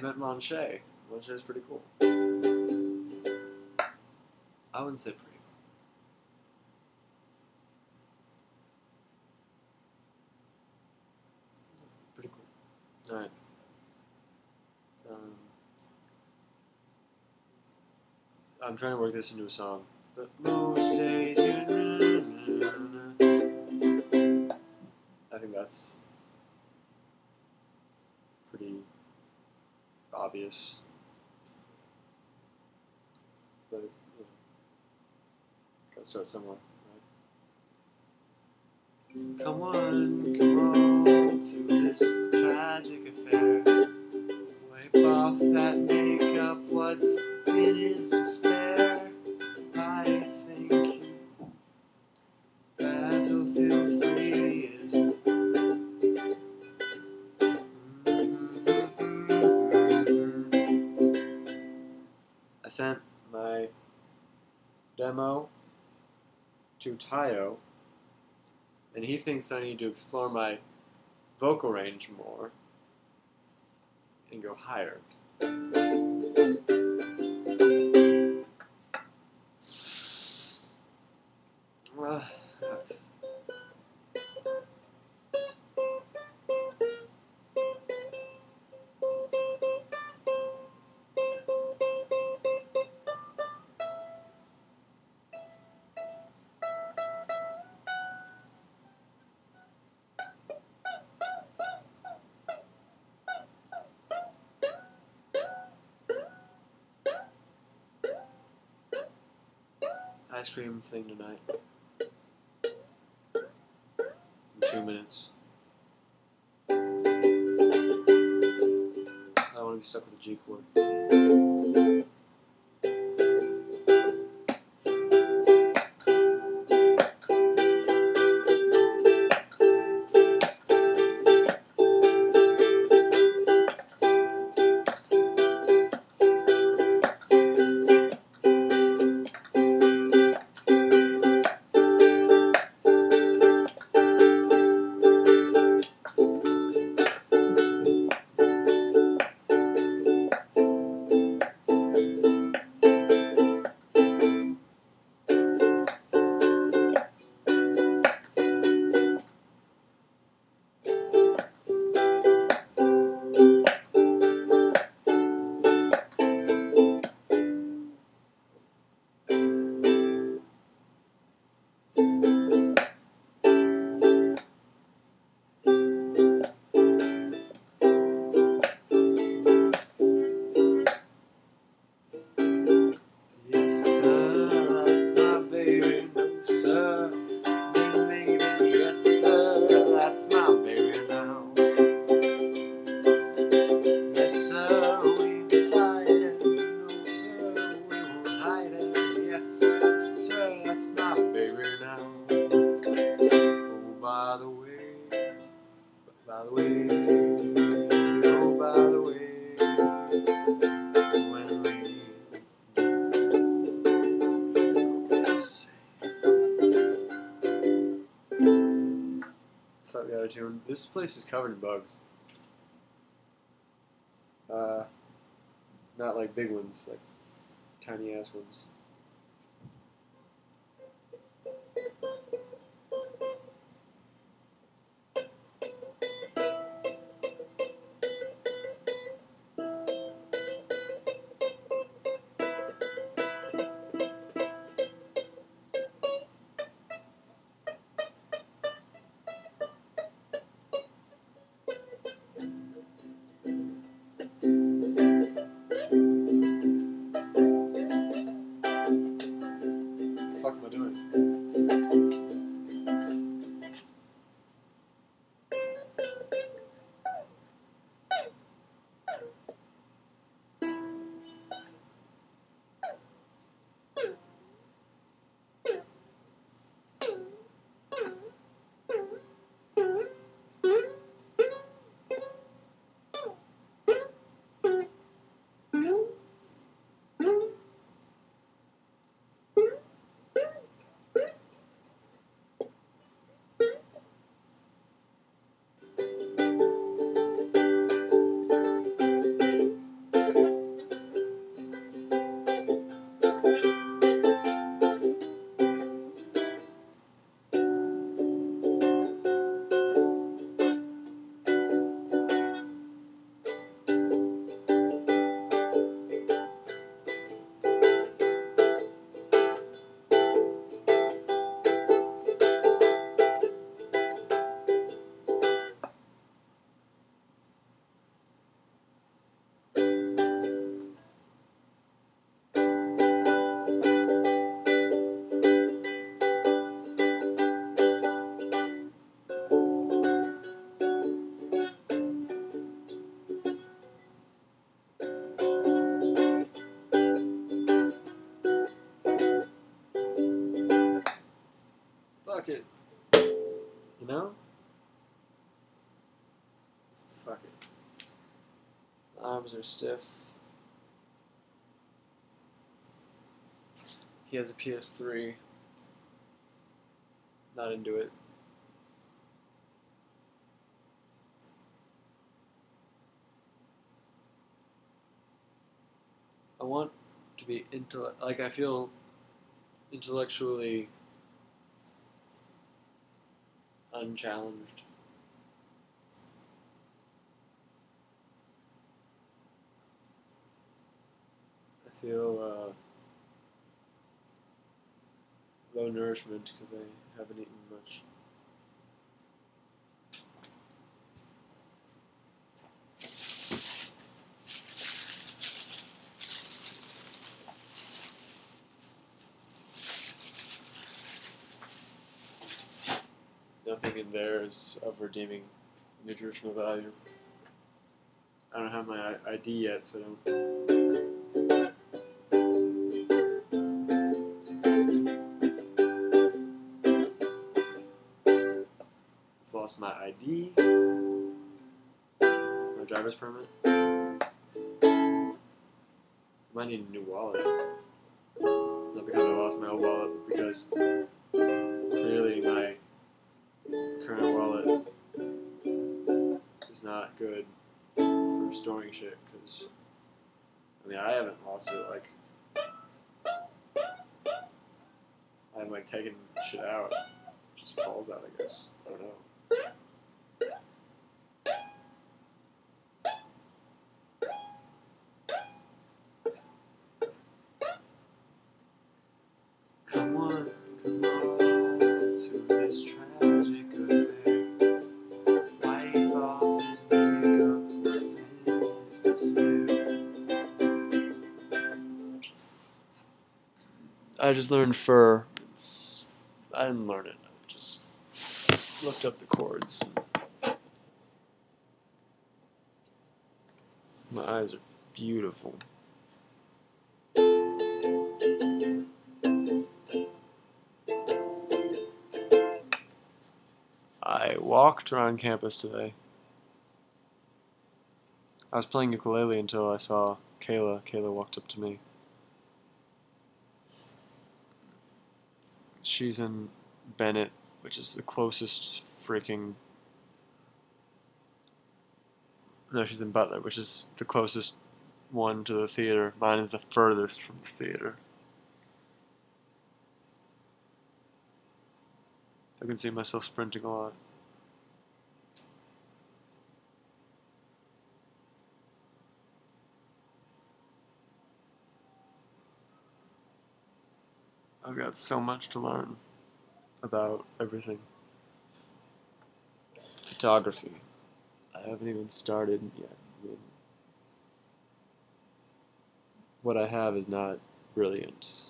Met Monche. is pretty cool. I wouldn't say pretty cool. Pretty cool. Alright. Um, I'm trying to work this into a song. But most days you I think that's pretty obvious. But you know, gotta start somewhere, right? Come on, come on to this tragic affair. Wipe off that makeup, what's sent my demo to Tayo, and he thinks I need to explore my vocal range more and go higher. Ice cream thing tonight. In two minutes. I don't want to be stuck with a G chord. Out of tune. This place is covered in bugs. Uh, not like big ones, like tiny ass ones. it. You know? Fuck it. Arms are stiff. He has a PS3. Not into it. I want to be into like I feel intellectually unchallenged. I feel uh, low nourishment because I haven't eaten much. Nothing in there is of redeeming nutritional value. I don't have my ID yet, so I don't. I've lost my ID, my driver's permit. Might need a new wallet. Not because I lost my old wallet, but because clearly my is not good for storing shit. Because I mean, I haven't lost it like I haven't like taking shit out. It just falls out, I guess. I don't know. I just learned fur. It's I didn't learn it. I just looked up the chords. My eyes are beautiful. I walked around campus today. I was playing ukulele until I saw Kayla. Kayla walked up to me. She's in Bennett, which is the closest freaking. No, she's in Butler, which is the closest one to the theater. Mine is the furthest from the theater. I can see myself sprinting a lot. I've got so much to learn about everything. Photography. I haven't even started yet. I mean, what I have is not brilliant.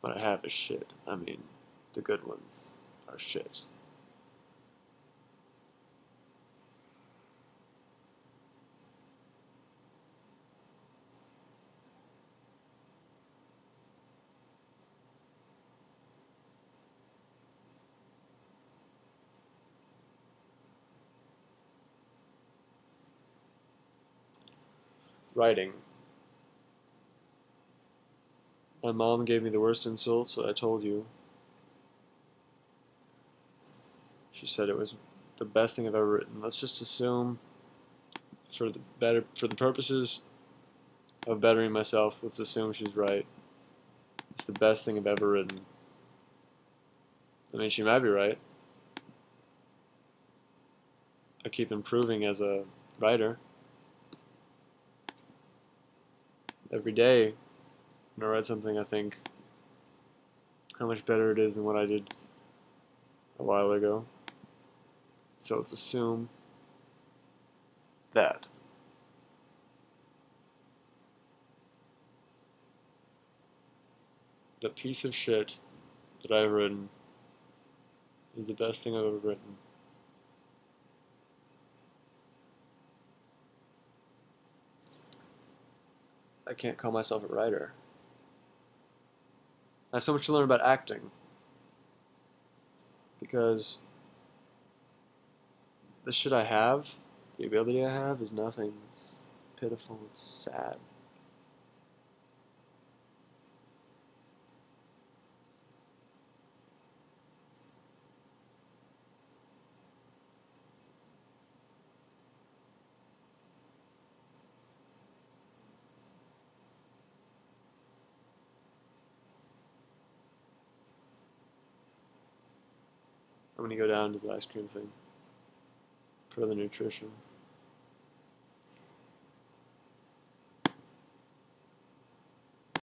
What I have is shit. I mean, the good ones are shit. Writing. My mom gave me the worst insult, so I told you. She said it was the best thing I've ever written. Let's just assume, for the better, for the purposes of bettering myself, let's assume she's right. It's the best thing I've ever written. I mean, she might be right. I keep improving as a writer. Every day, when I write something, I think how much better it is than what I did a while ago. So let's assume that. The piece of shit that I've written is the best thing I've ever written. I can't call myself a writer. I have so much to learn about acting. Because the shit I have, The ability I have is nothing. It's pitiful. It's sad. I'm gonna go down to the ice cream thing for the nutrition.